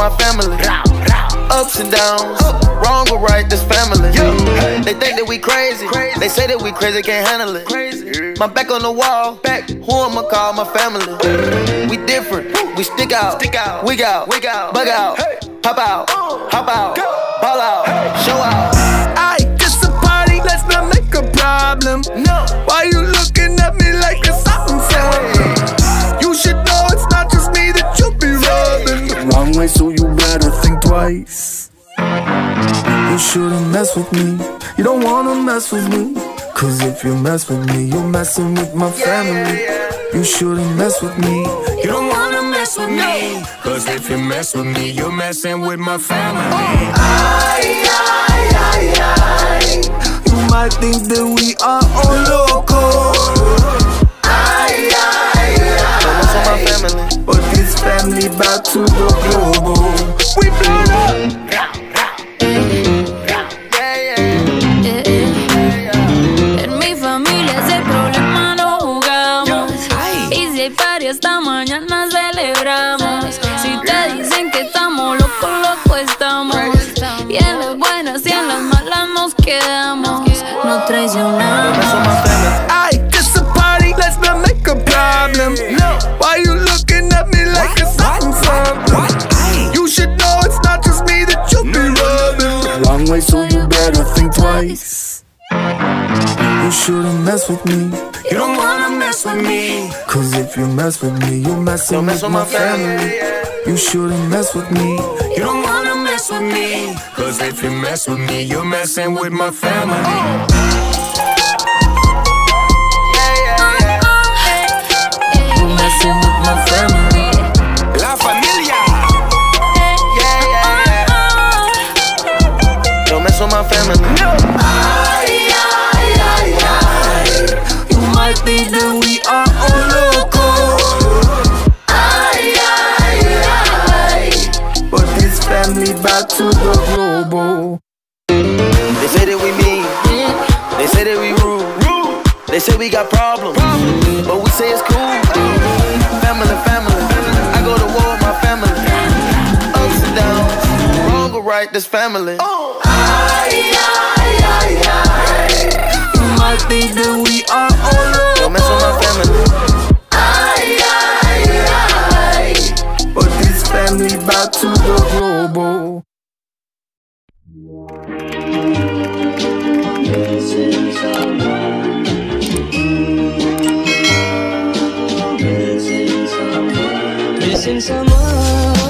my family. Ups and downs, wrong or right, this family. They think that we crazy. They say that we crazy, can't handle it. My back on the wall, back. Who I'ma call my family? We different, we stick out, stick out, wig out, wig out, bug out, pop out, hop out, ball out, show out. So you better think twice. You shouldn't mess with me. You don't wanna mess with me. Cause if you mess with me, you're messing with my family. You shouldn't mess with me. You don't wanna mess with me. Cause if you mess with me, you're messing with my family. Oh. Aye, aye, aye, aye. You might think that we are all local. Nos quedamos. No traicionamos. What's on my family? I just a party, let's not make a problem. Why you looking at me like it's something something? You should know it's not just me that you be rubbing. Wrong way, so you better think twice. You shouldn't mess with me. You don't wanna mess with me. Cause if you mess with me, you're messing Don't mess with my family. You shouldn't mess with me. You don't wanna mess with me. Cause if you mess with me, you're messing with my family. You're messing with my family. La familia. Yeah, yeah, yeah. Don't mess with my family. Ay, ay, ay, ay. You might that say that we mean. They say that we rude. They say we got problems. But we say it's cool. Family, family. I go to war with my family. Ups and downs. Wrong or right, this family. Ay, ay, ay, ay. You might that we are all Don't mess with my family. But this family back to the global. 想什么